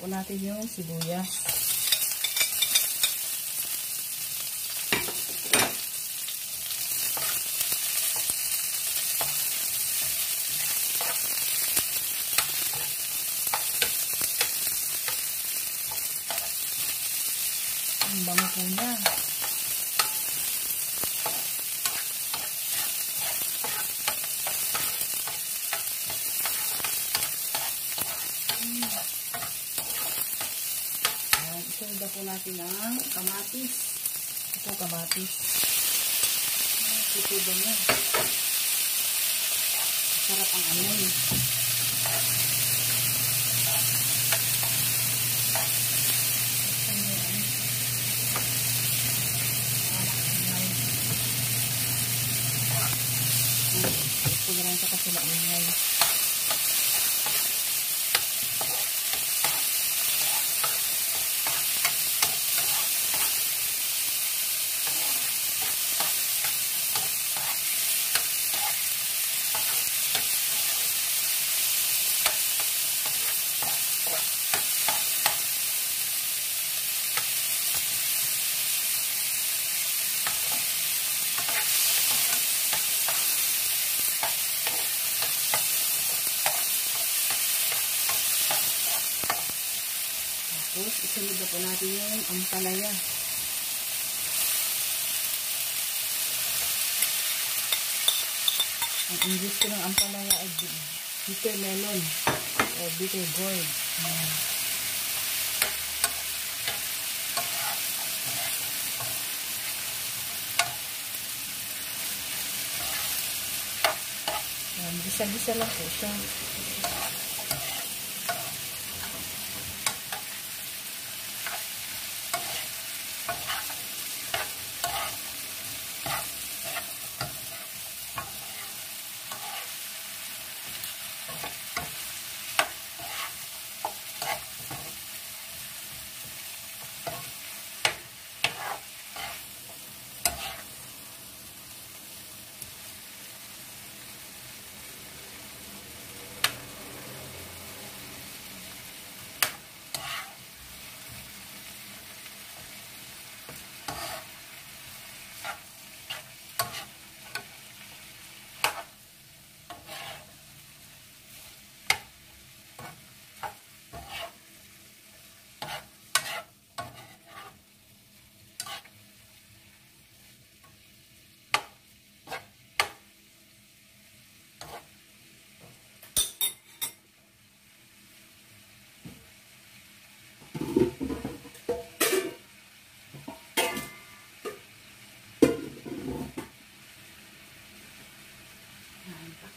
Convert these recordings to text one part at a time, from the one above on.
po natin yung sibuyas. Ang bango po niya. Natin ang kamatis. Ito kamatis. Ayan, Tutubo niya. Sarap ang amoy. Ito na lang sa kasila ingay. Isunod na po natin yung ampalaya. Ang English ko ng ampalaya ay bi- bitter melon o bitter gourd. Ayan. Ayan, Gisa-gisa lang po siya. Yeah.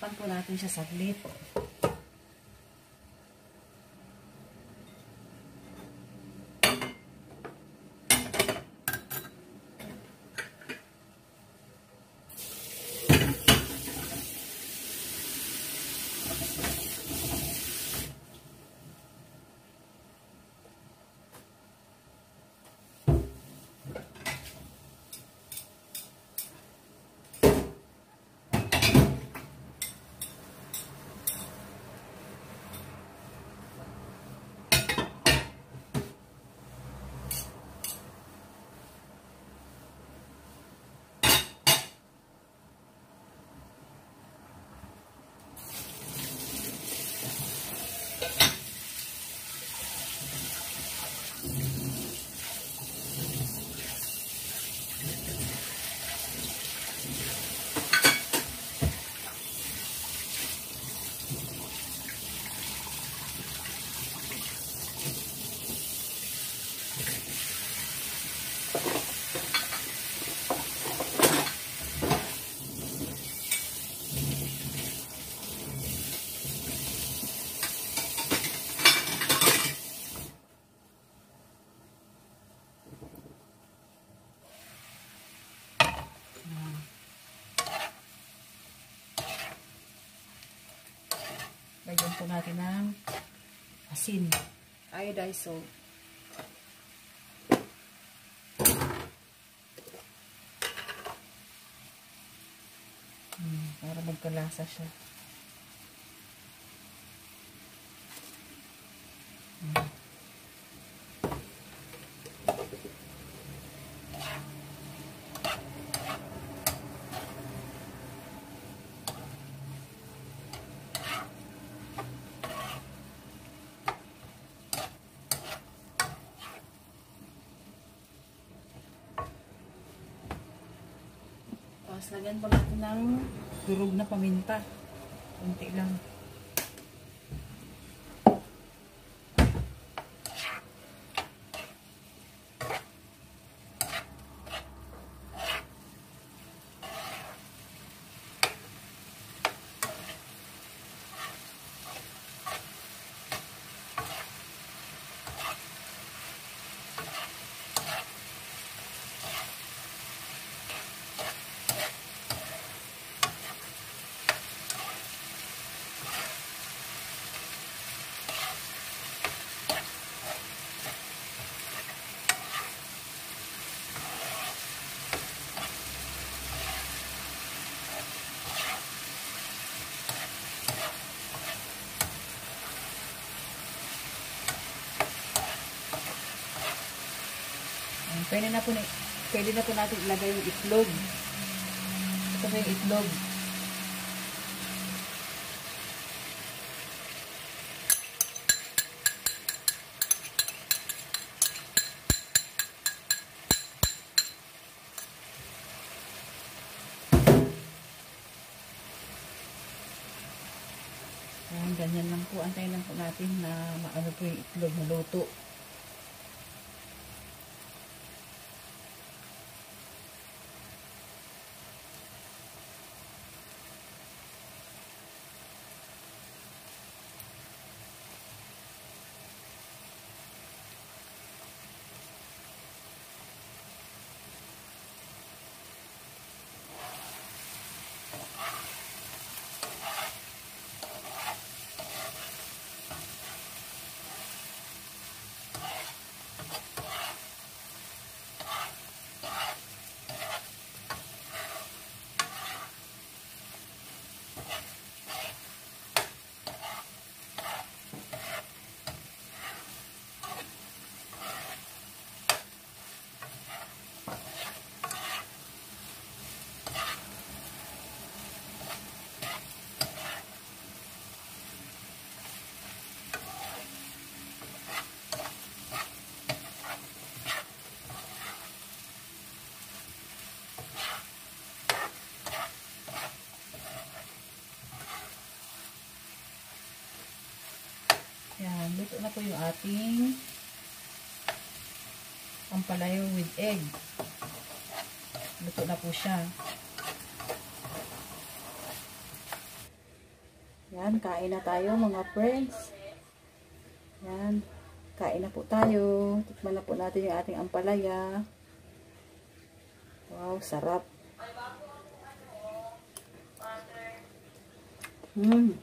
Takpan po natin siya saglit. Lagyan po natin ng asin. Iodized salt. Hmm, para magkalasa siya. Tapos lagyan po natin ng durog na paminta. Kunti lang. Pwede na po na, pwede na po natin ilagay yung itlog. Ito po yung itlog. Ayan, ganyan lang po. Antayin lang po natin na maano po yung itlog na luto. Yan, luto na po yung ating ampalayo with egg. Luto na po siya. Yan, kain na tayo mga friends. Yan, kain na po tayo. Tikman na po natin yung ating ampalaya. Wow, sarap. Mmm.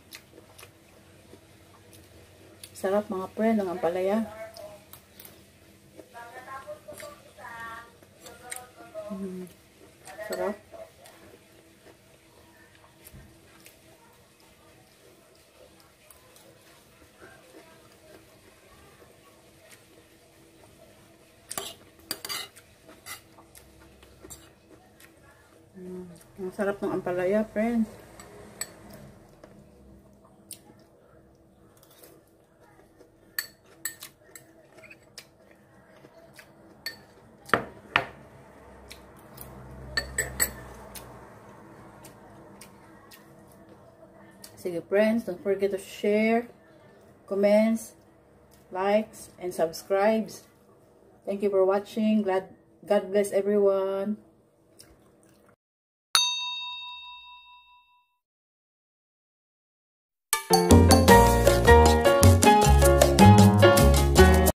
Sarap mga friend ng ampalaya. Mm, sarap. Mm, ang sarap ng ampalaya, friend. Sige friends, don't forget to share, comments, likes, and subscribes. Thank you for watching. Glad God bless everyone.